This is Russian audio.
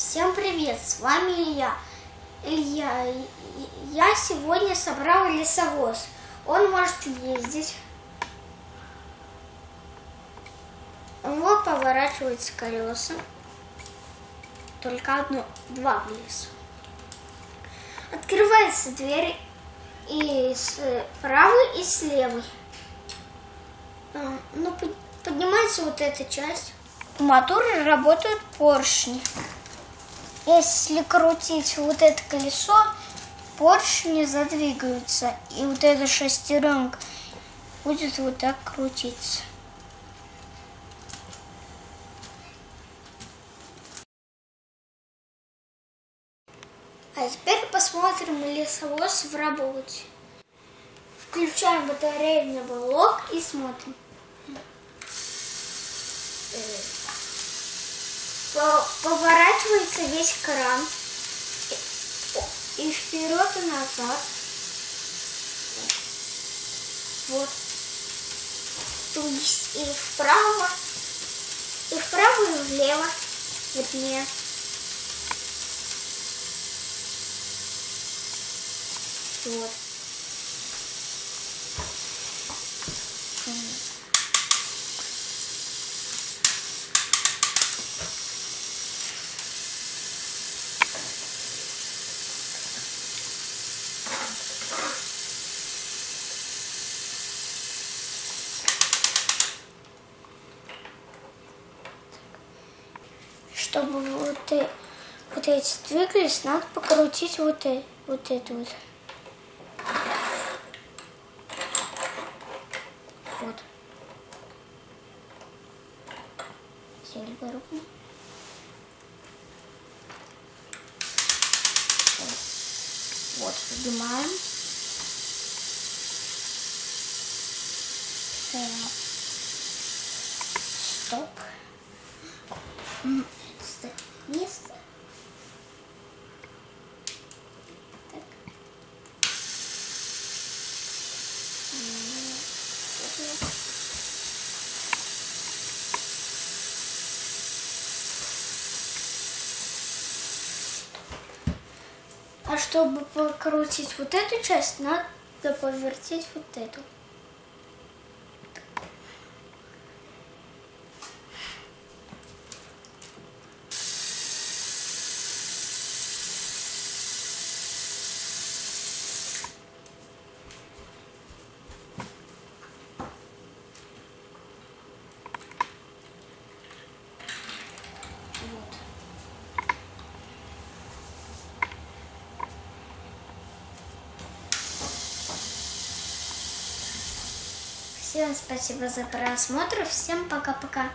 Всем привет, с вами Илья. Илья, я сегодня собрал лесовоз. Он может ездить. У него поворачиваются колеса. Только одно, два в лесу. Открывается дверь и с правой, и с левой. А, Ну, под- поднимается вот эта часть. У мотора работают поршни. Если крутить вот это колесо, поршни задвигаются, и вот эта шестеренка будет вот так крутиться. А теперь посмотрим лесовоз в работе. Включаем батарейный блок и смотрим. По- Поворачивается весь кран. И вперед, и назад. Вот. То есть и вправо, и вправо, и влево. Вернее. Вот. Чтобы вот, э- вот эти двигались, надо покрутить вот, э- вот это вот. Вот. Сели руку. Вот, поднимаем. Так. А чтобы покрутить вот эту часть, надо повертеть вот эту. Всем спасибо за просмотр. Всем пока-пока.